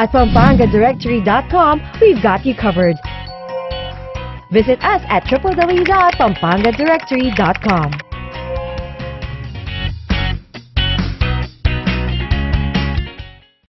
At PampangaDirectory.com, we've got you covered. Visit us at www.pampangadirectory.com.